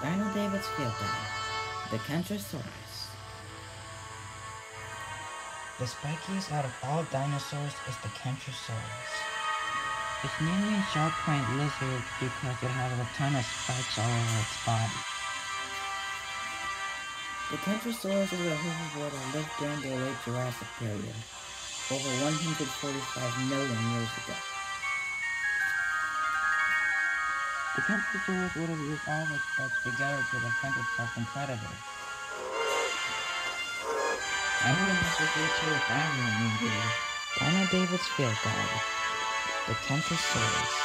Dino David's Field Guide. The Kentrosaurus. The spikiest out of all dinosaurs is the Kentrosaurus. It's nearly a sharp-point lizard because it has a ton of spikes all over its body. The Kentrosaurus is a herbivore that lived during the late Jurassic period, over 145 million years ago. The would have used all its spikes together to defend itself from predators. I would have messed with you too if I were you, Dino David's Field Guide. The Kentrosaurus.